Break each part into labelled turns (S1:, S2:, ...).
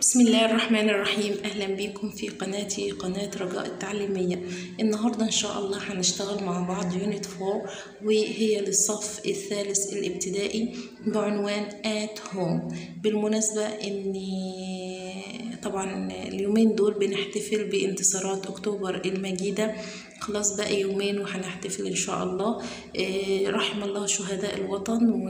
S1: بسم الله الرحمن الرحيم. أهلا بكم في قناتي قناة رجاء التعليمية. النهاردة إن شاء الله هنشتغل مع بعض يونت 4 وهي للصف الثالث الابتدائي بعنوان at home. بالمناسبة إن طبعا اليومين دول بنحتفل بانتصارات أكتوبر المجيدة. خلاص بقى يومين وهنحتفل إن شاء الله. إيه، رحم الله شهداء الوطن و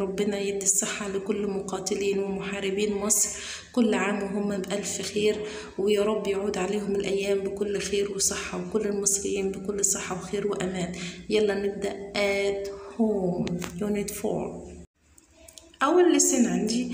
S1: ربنا يدي الصحة لكل مقاتلين ومحاربين مصر. كل عام وهم بألف خير. ويا رب يعود عليهم الأيام بكل خير وصحة وكل المصريين بكل صحة وخير وأمان. يلا نبدأ at home. Unit 4 أول lesson عندي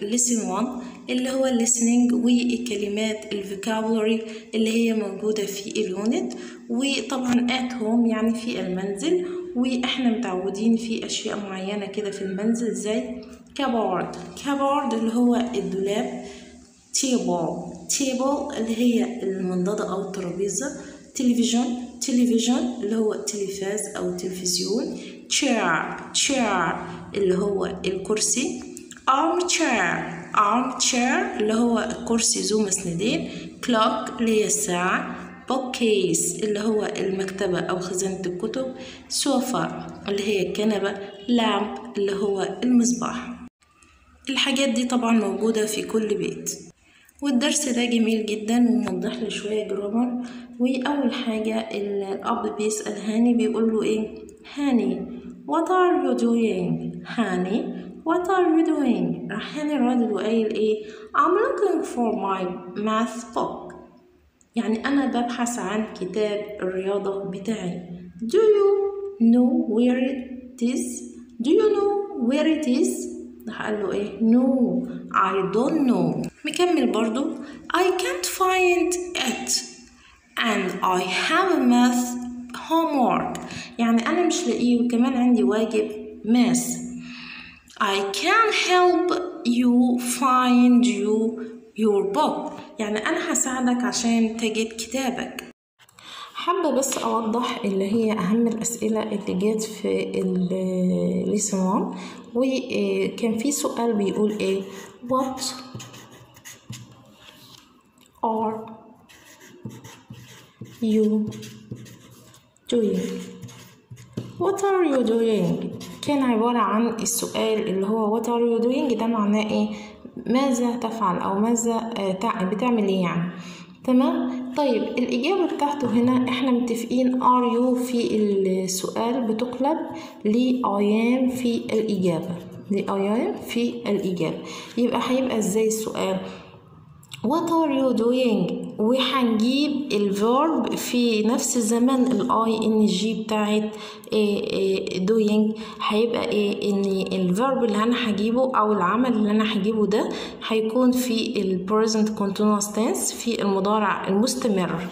S1: lesson 1 اللي هو listening وكلمات الفوكابولري اللي هي موجودة في اليونت وطبعا at home يعني في المنزل. وإحنا متعودين في أشياء معينة كده في المنزل زي cupboard. cupboard اللي هو الدولاب table. table اللي هي المنضدة أو الترابيزة. television. television اللي هو التلفاز أو التلفزيون chair. chair اللي هو الكرسي. arm chair arm chair اللي هو الكرسي ذو مسندين. clock اللي هي الساعة bookcase اللي هو المكتبة أو خزانة الكتب سوفا اللي هي الكنبة lamp اللي هو المصباح. الحاجات دي طبعا موجودة في كل بيت. والدرس ده جميل جدا وموضح لي شوية grammar وأول حاجة الأب بيسأل هاني بيقول له إيه؟ هاني what are you doing هاني what are you doing راح هاني الراجل وقايل إيه؟ I'm looking for my math book. يعني أنا ببحث عن كتاب الرياضة بتاعي Do you know where it is? Do you know where it is? قال له إيه No I don't know مكمل برضو I can't find it and I have a math homework يعني أنا مش لاقيه وكمان عندي واجب ماس I can help you find you your book يعني أنا هساعدك عشان تجد كتابك. حابة بس أوضح اللي هي أهم الأسئلة اللي جت في الليسن 1 وكان في سؤال بيقول إيه؟ What are you doing? What are you doing? كان عبارة عن السؤال اللي هو What are you doing ده معناه إيه؟ ماذا تفعل أو ماذا بتعمل إيه يعني؟ تمام؟ طيب الإجابة بتاعته هنا إحنا متفقين are you في السؤال بتقلب ل في الإجابة. ل في الإجابة. يبقى هيبقى إزاي السؤال؟ What are you doing وهنجيب ال verb في نفس زمن ال ing بتاعت doing هيبقى إيه إن الفيرب اللي أنا هجيبه أو العمل اللي أنا هجيبه ده هيكون في ال present continuous tense في المضارع المستمر.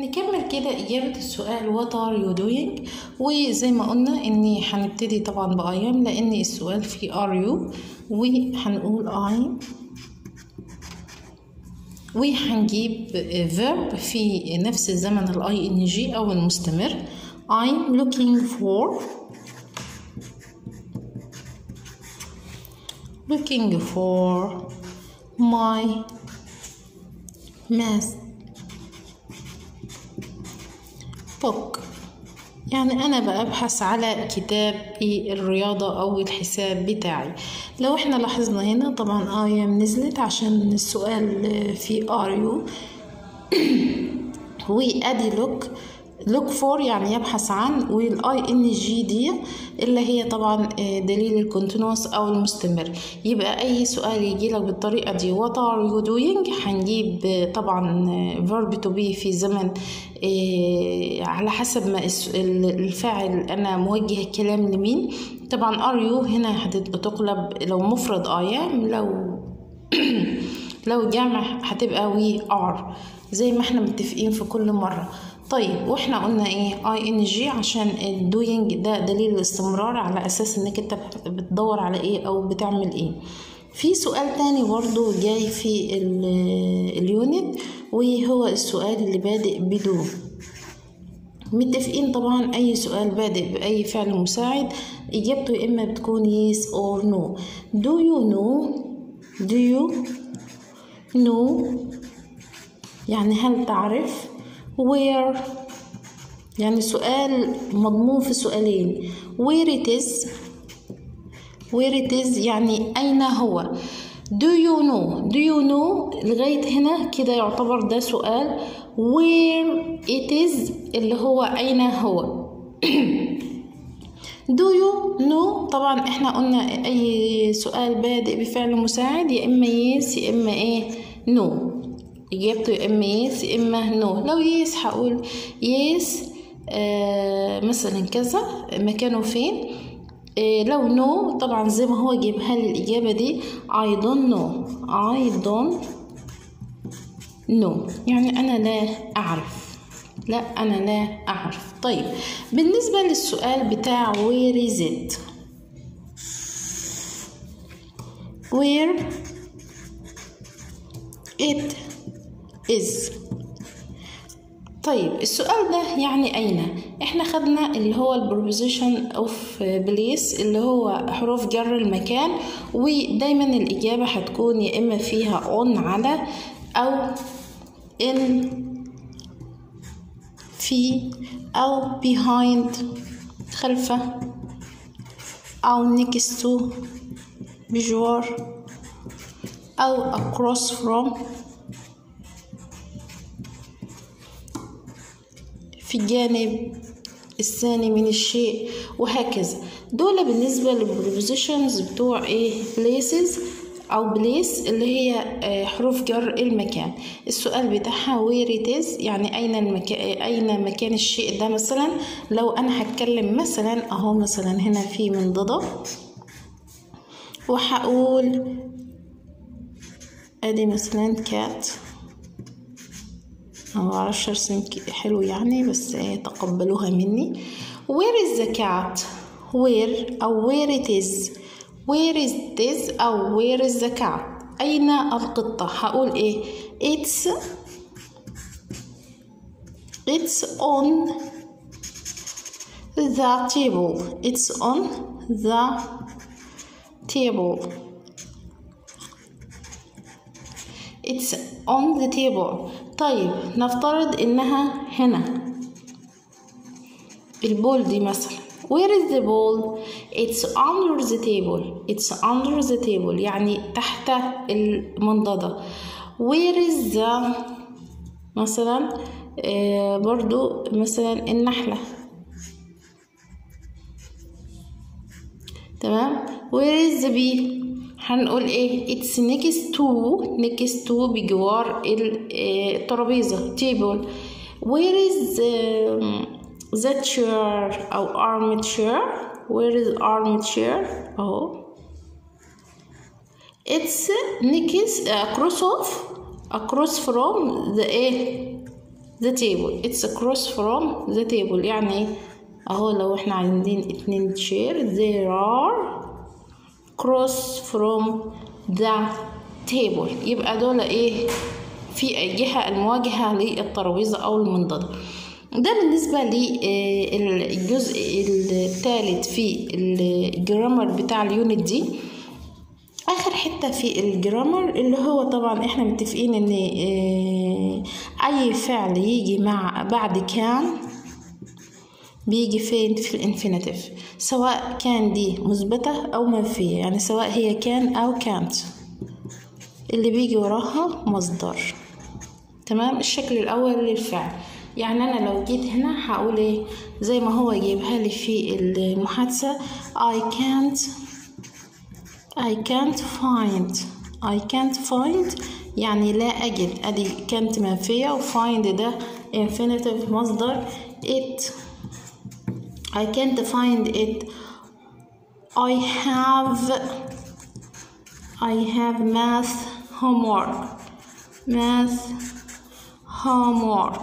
S1: نكمل كده إجابة السؤال what are you doing وزي ما قلنا إني هنبتدي طبعا بأيام لأن السؤال فيه are you وهنقول I وهنجيب verb في نفس الزمن ال ing أو المستمر. I'm looking for looking for my math book يعني أنا ببحث على كتاب الرياضة أو الحساب بتاعي. لو إحنا لاحظنا هنا طبعا I am نزلت عشان السؤال في you وأدي look look for يعني يبحث عن وال ing دي اللي هي طبعا دليل ال continuous أو المستمر. يبقى أي سؤال يجي لك بالطريقة دي what are you doing هنجيب طبعا verb to be في زمن على حسب ما الفاعل أنا موجه الكلام لمين. طبعا are you هنا هتقلب لو مفرد am لو لو جمع هتبقى we are زي ما إحنا متفقين في كل مرة. طيب وإحنا قلنا إيه؟ ing عشان ال doing ده دليل الاستمرار على أساس إنك أنت بتدور على إيه أو بتعمل إيه. في سؤال تاني برضو جاي في ال unit وهو السؤال اللي بادئ ب do. متفقين طبعا أي سؤال بادئ بأي فعل مساعد إجابته يا إما بتكون yes or no. Do you know do you know يعني هل تعرف where يعني سؤال مضمون في سؤالين. Where it is where it is يعني أين هو؟ Do you know do you know لغاية هنا كده يعتبر ده سؤال. Where it is اللي هو أين هو؟ Do you know طبعا إحنا قلنا أي سؤال بادئ بفعل مساعد يا إما yes يا إما إيه؟ No. إجابته يا إما yes يا إما no لو yes هقول yes آه مثلا كذا. مكانه فين؟ إيه لو نو طبعا زي ما هو جايبها لي الإجابة دي I don't know I don't know. يعني أنا لا أعرف. لا أنا لا أعرف. طيب بالنسبة للسؤال بتاع where is it where it is طيب السؤال ده يعني أين؟ إحنا خدنا اللي هو البروبوزيشن أوف بليس اللي هو حروف جر المكان ودايما الإجابة هتكون يا إما فيها on على أو in في أو behind خلفة أو next to بجوار أو across from في الجانب الثاني من الشيء وهكذا. دول بالنسبة لل prepositions بتوع إيه؟ places أو place اللي هي حروف جر المكان. السؤال بتاعها where it يعني أين المكان أين مكان الشيء ده مثلا؟ لو أنا هتكلم مثلا أهو مثلا هنا في منضدة وهقول أدي مثلا cat ما بعرفش ارسم حلو يعني بس تقبلوها مني where is the cat where أو where it is where is this أو where is the cat أين القطة هقول إيه it's it's on the table it's on the table it's on the table طيب نفترض انها هنا البول دي مثلا where is the ball it's under the table it's under the table يعني تحت المنضدة where is the مثلا آه برضو مثلا النحلة تمام where is the bee هنقول إيه it's next to next to بجوار الترابيزة table where is um, the chair أو armchair where is armchair أهو it's next across of across from the إيه the table it's across from the table يعني اهو لو إحنا عايزين اتنين chair there are cross from the table. يبقى دول إيه؟ في الجهة المواجهة للترابيزة أو المنضدة. ده بالنسبة للجزء الثالث في الجرامر بتاع اليونت دي. آخر حتة في الجرامر اللي هو طبعا إحنا متفقين إن أي فعل يجي مع بعد كان بيجي فين في الانفينيتيف سواء كان دي مثبتة أو منفية يعني سواء هي كان أو كانت. اللي بيجي وراها مصدر. تمام؟ الشكل الأول للفعل. يعني أنا لو جيت هنا هقول إيه؟ زي ما هو جايبها لي في المحادثة I can't I can't find. I can't find يعني لا أجد. أدي كانت منفية و find ده infinitive مصدر. It I can't find it I have I have math homework math homework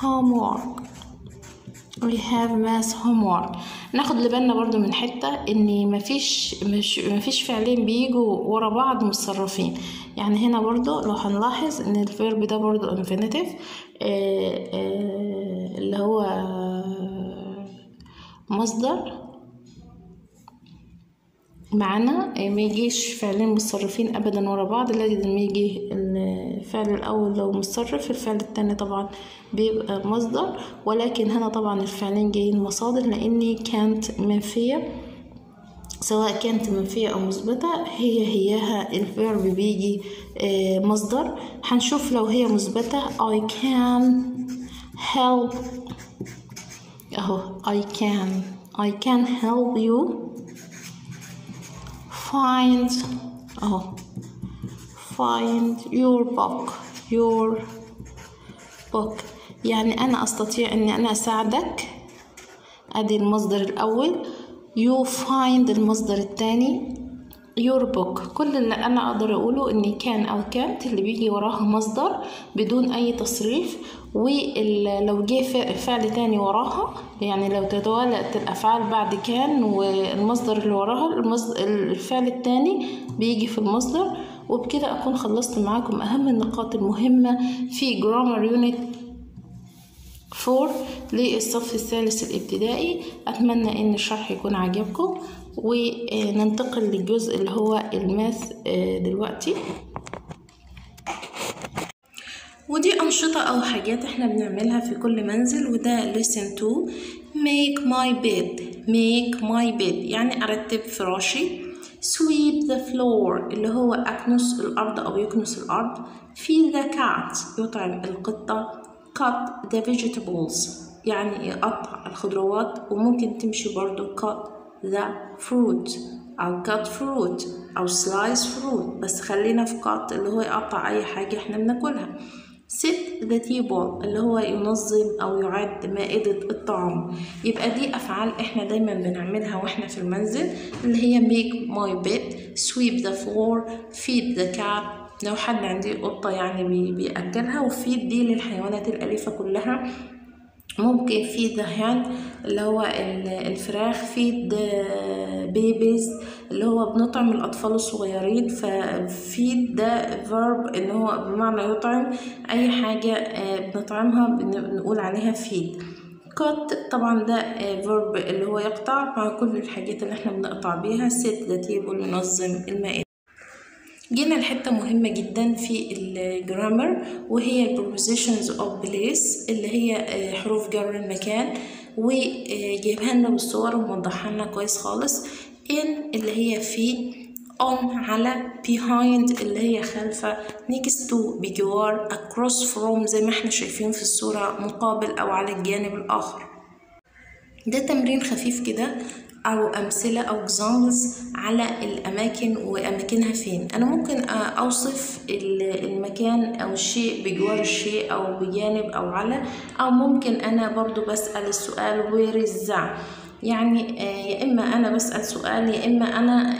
S1: homework we have math homework ناخد لبالنا برضو من حتة ان مفيش مش مفيش فعلين بيجوا ورا بعض متصرفين يعني هنا برضو لو هنلاحظ إن الفيرب ده برضو infinitive اللي هو مصدر. معانا ما يجيش فعلين متصرفين ابدا ورا بعض لازم يجي الفعل الأول لو متصرف الفعل التاني طبعا بيبقى مصدر. ولكن هنا طبعا الفعلين جايين مصادر لأني كانت منفيه سواء كانت منفية أو مثبتة هي هياها الفيرب بيجي مصدر. هنشوف لو هي مثبتة. I can help أهو. I can. I can help you find أهو. find your book. Your book. يعني أنا أستطيع أني أنا أساعدك. أدي المصدر الأول. You find المصدر الثاني your book. كل اللي أنا أقدر أقوله إن كان أو كانت اللي بيجي وراها مصدر بدون أي تصريف ولو جه فعل تاني وراها يعني لو تتوالت الأفعال بعد كان والمصدر اللي وراها الفعل التاني بيجي في المصدر وبكده أكون خلصت معاكم أهم النقاط المهمة في جرامر يونت 4 للصف الثالث الابتدائي. أتمنى إن الشرح يكون عجبكم وننتقل للجزء اللي هو الماث دلوقتي. ودي أنشطة أو حاجات إحنا بنعملها في كل منزل وده listen to make my bed. Make my bed. يعني أرتب فراشي. Sweep the floor اللي هو أكنس الأرض أو يكنس الأرض. Feed the cat. يطعم القطة. Cut the vegetables. يعني يقطع الخضروات وممكن تمشي برضو cut the fruit أو cut fruit أو slice fruit. بس خلينا في cut اللي هو يقطع أي حاجة إحنا بناكلها. set the table اللي هو ينظم أو يعد مائدة الطعام. يبقى دي أفعال إحنا دايما بنعملها وإحنا في المنزل اللي هي make my bed sweep the floor feed the cat لو حد عنده قطة يعني بيأكلها وفيد دي للحيوانات الأليفة كلها ممكن feed hen اللي هو الفراخ feed babies اللي هو بنطعم الأطفال الصغيرين ف feed ده verb إن هو بمعنى يطعم أي حاجة بنطعمها بنقول عليها feed cut طبعا ده verb اللي هو يقطع مع كل الحاجات اللي إحنا بنقطع بيها set the table ينظم المائدة. جينا لحتة مهمة جدا في ال grammar وهي ال prepositions of place اللي هي حروف جر المكان وجايبها لنا بالصور وموضحها لنا كويس خالص. in اللي هي في on على behind اللي هي خلفة next to بجوار across from زي ما إحنا شايفين في الصورة مقابل أو على الجانب الآخر. ده تمرين خفيف كده أو أمثلة أو examples على الأماكن وأماكنها فين. أنا ممكن أوصف المكان أو الشيء بجوار الشيء أو بجانب أو على أو ممكن أنا برضو بسأل السؤال where is يعني يا إما أنا بسأل سؤال يا إما أنا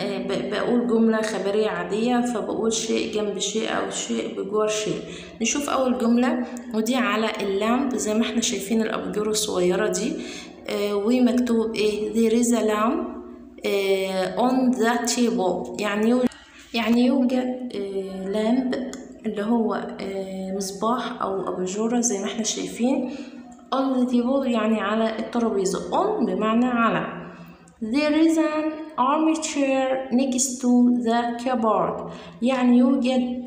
S1: بقول جملة خبرية عادية فبقول شيء جنب شيء أو شيء بجوار شيء. نشوف أول جملة ودي على اللامب زي ما إحنا شايفين الأبجور الصغيرة دي. ومكتوب إيه there is a lamp on the table. يعني يوجد يعني يوجد لامب اللي هو مصباح أو اباجوره زي ما إحنا شايفين on the table يعني على الترابيزة. on بمعنى على. there is an armchair next to the keyboard يعني يوجد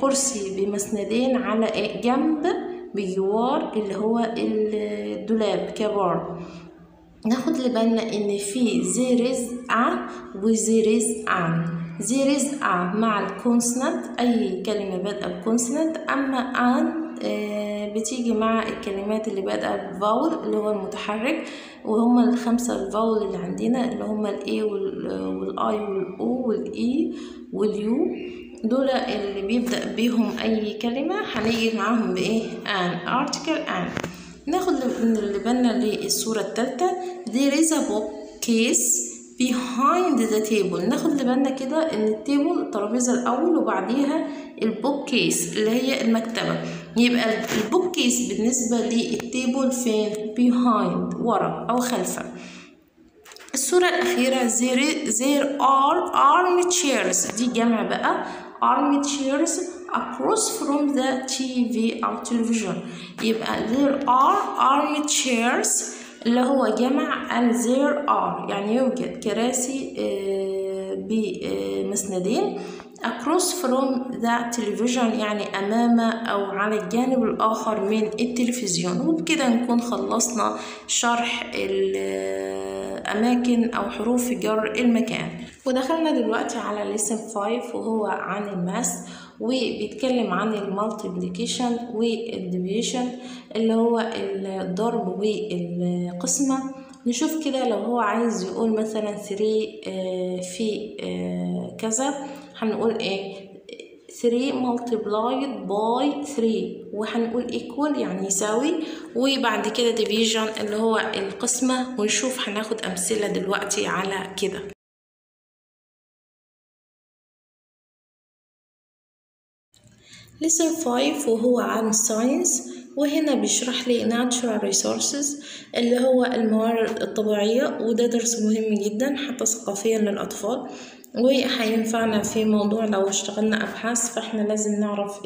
S1: كرسي بمسندين على جنب. بجوار اللي هو الدولاب كبار ناخد لبالنا إن في زيريز أ و there is an there is a مع ال consonant أي كلمة بادئة ب consonant أما an آه بتيجي مع الكلمات اللي بادئة ب vowel اللي هو المتحرك وهما الخمسة ال vowel اللي عندنا اللي هما الاي والاي والاو والاي واليو دول اللي بيبدأ بيهم أي كلمة هنيجي معاهم بإيه؟ an article an. ناخد اللي بالنا للصورة التالتة. There is a bookcase behind the table. ناخد بالنا كده إن ال table الترابيزة الأول وبعديها ال bookcase اللي هي المكتبة. يبقى ال bookcase بالنسبة لل table فين؟ behind ورا أو خلفه. الصورة الأخيرة there, there are armchairs. دي جمع بقى. Armchairs across from the TV أو television يبقى there are armchairs اللي هو جمع and there are يعني يوجد كراسي بمسندين across from the television يعني أمام أو على الجانب الآخر من التلفزيون. وبكده نكون خلصنا شرح الأماكن أو حروف جر المكان. ودخلنا دلوقتي على lesson 5 وهو عن الماس وبيتكلم عن ال multiplication وال division اللي هو الضرب والقسمة نشوف كده لو هو عايز يقول مثلا 3 في كذا. هنقول إيه؟ 3 multiplied by 3 وهنقول equal يعني يساوي. وبعد كده division اللي هو القسمة. ونشوف هناخد أمثلة دلوقتي على كده. Lesson 5 وهو عن science. وهنا بيشرح لي natural resources اللي هو الموارد الطبيعية. وده درس مهم جدا حتى ثقافيا للأطفال. وهينفعنا في موضوع لو اشتغلنا أبحاث فإحنا لازم نعرف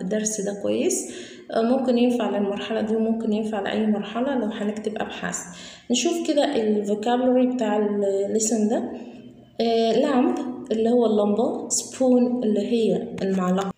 S1: الدرس ده كويس. ممكن ينفع للمرحلة دي وممكن ينفع لأي مرحلة لو هنكتب أبحاث. نشوف كده ال vocabulary بتاع ال lesson ده. lamp اللي هو اللمبة spoon اللي هي المعلقة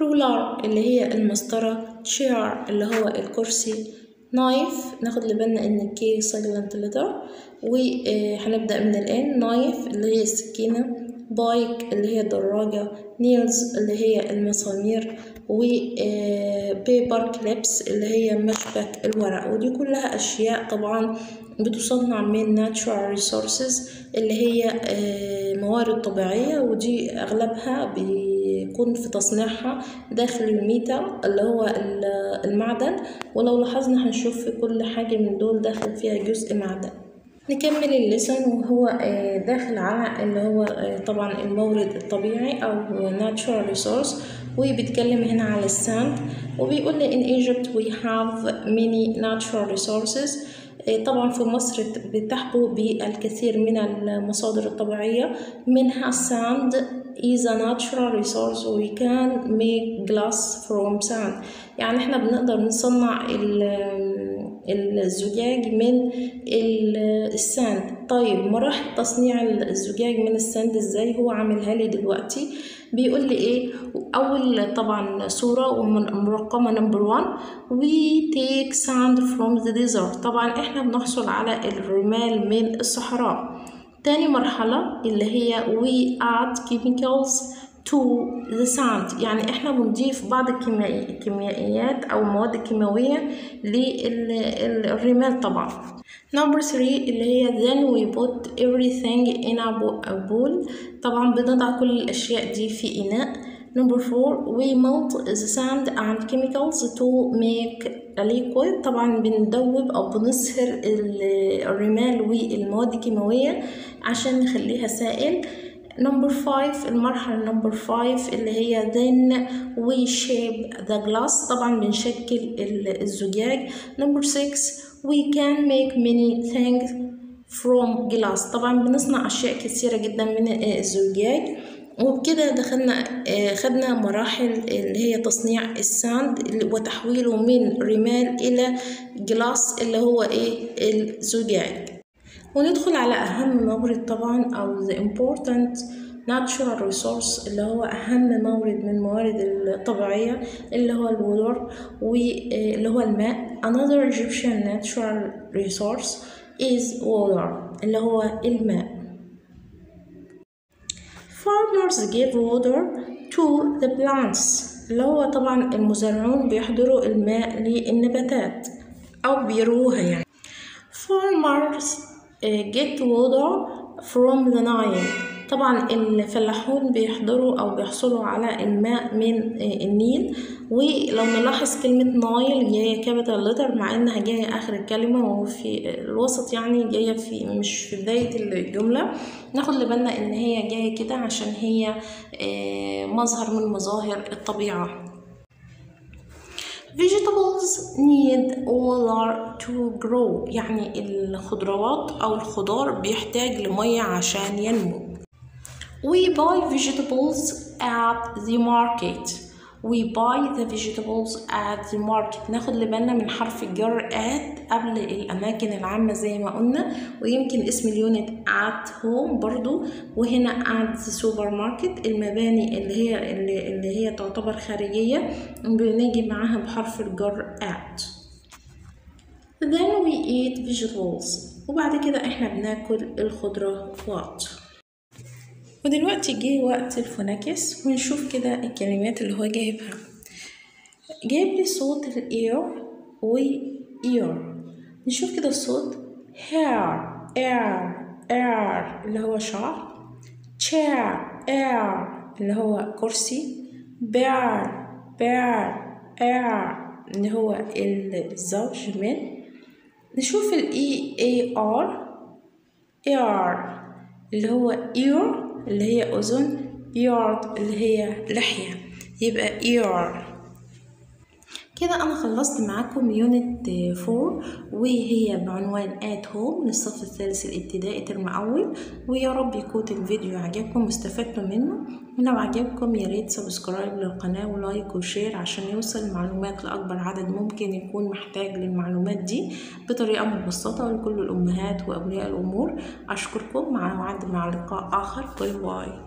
S1: ruler اللي هي المسطرة chair اللي هو الكرسي knife ناخد لبالنا إن ال K silent letter وهنبدأ من ال N. knife اللي هي السكينة bike اللي هي الدراجة nails اللي هي المسامير و paper clips اللي هي مشبك الورق. ودي كلها أشياء طبعا بتصنع من natural resources اللي هي موارد طبيعية ودي أغلبها بيكون في تصنيعها داخل ال metal اللي هو المعدن ولو لاحظنا هنشوف في كل حاجة من دول داخل فيها جزء معدن. نكمل ال lesson وهو داخل على اللي هو طبعا المورد الطبيعي أو natural resource وبيتكلم هنا على ال sand وبيقول لي in Egypt we have many natural resources. طبعا في مصر بتحبو بالكثير من المصادر الطبيعية منها sand is a natural resource we can make glass from sand يعني إحنا بنقدر نصنع الزجاج من الساند. طيب مراحل تصنيع الزجاج من الساند إزاي؟ هو عاملها لي دلوقتي. بيقول لي إيه؟ أول طبعا صورة مرقمه number 1 we take sand from the desert. طبعا إحنا بنحصل على الرمال من الصحراء. تاني مرحلة اللي هي we add chemicals to the sand يعني إحنا بنضيف بعض الكيميائيات أو المواد الكيماويه للرمال طبعا. number 3 اللي هي then we put everything in a bowl. طبعا بنضع كل الأشياء دي في إناء. number 4 we melt the sand and chemicals to make a liquid. طبعا بندوب أو بنصهر الرمال والمواد الكيماوية عشان نخليها سائل. number 5 المرحلة number 5 اللي هي then we shape the glass. طبعا بنشكل الزجاج. number 6 we can make many things from glass. طبعا بنصنع أشياء كثيرة جدا من الزجاج. وبكده دخلنا خدنا مراحل اللي هي تصنيع ال sand وتحويله من رمال إلى glass اللي هو إيه؟ الزجاج. وندخل على أهم مورد طبعا أو the important natural resource اللي هو أهم مورد من الموارد الطبيعية اللي هو ال water واللي هو الماء. Another Egyptian natural resource is water اللي هو الماء. Farmers give water to the plants اللي هو طبعا المزارعون بيحضروا الماء للنباتات أو بيروها يعني. Farmers get water from the Nile طبعا الفلاحون بيحضروا أو بيحصلوا على الماء من النيل. ولو نلاحظ كلمة Nile جاية capital letter مع إنها جاية آخر الكلمة وفي الوسط يعني جاية في مش في بداية الجملة. ناخد لبالنا إن هي جاية كده عشان هي مظهر من مظاهر الطبيعة. Vegetables need water to grow يعني الخضروات أو الخضار بيحتاج لمية عشان ينمو We buy vegetables at the market. We buy the vegetables at the market. ناخد بالنا من حرف الجر at قبل الأماكن العامة زي ما قلنا ويمكن اسم ال unit at home برضو وهنا at the supermarket المباني اللي هي اللي, اللي هي تعتبر خارجية بنيجي معاها بحرف الجر at. Then we eat vegetables وبعد كده إحنا بناكل الخضروات. ودلوقتي جه وقت ال phonics ونشوف كده الكلمات اللي هو جايبها. جايب لي صوت ال air و اير نشوف كده الصوت. hair air air اللي هو شعر. chair air اللي هو كرسي. bear bear air اللي هو الزوج من. نشوف الاي إي آر. إير اللي هو ear اللي هي أذن yard اللي هي لحية. يبقى ear كده أنا خلصت معاكم unit four وهي بعنوان at home للصف الثالث الابتدائي ترم أول. ويا رب يكون الفيديو عجبكم واستفدتوا منه. ولو عجبكم يا ريت subscribe للقناة و like و share عشان يوصل المعلومات لأكبر عدد ممكن يكون محتاج للمعلومات دي بطريقة مبسطة لكل الأمهات وأولياء الأمور. أشكركم مع مع لقاء آخر. باي باي.